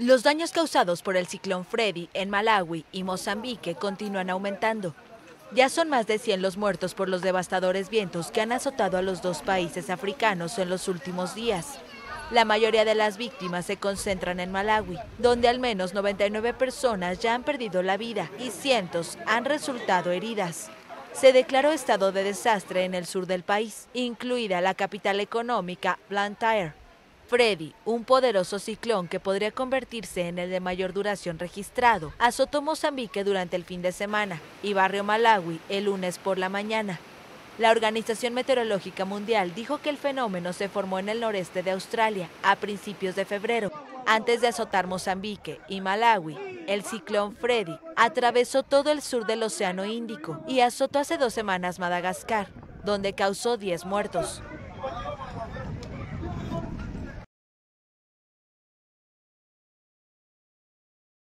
Los daños causados por el ciclón Freddy en Malawi y Mozambique continúan aumentando. Ya son más de 100 los muertos por los devastadores vientos que han azotado a los dos países africanos en los últimos días. La mayoría de las víctimas se concentran en Malawi, donde al menos 99 personas ya han perdido la vida y cientos han resultado heridas. Se declaró estado de desastre en el sur del país, incluida la capital económica, Blantyre. Freddy, un poderoso ciclón que podría convertirse en el de mayor duración registrado, azotó Mozambique durante el fin de semana y barrio Malawi el lunes por la mañana. La Organización Meteorológica Mundial dijo que el fenómeno se formó en el noreste de Australia a principios de febrero. Antes de azotar Mozambique y Malawi, el ciclón Freddy atravesó todo el sur del Océano Índico y azotó hace dos semanas Madagascar, donde causó 10 muertos.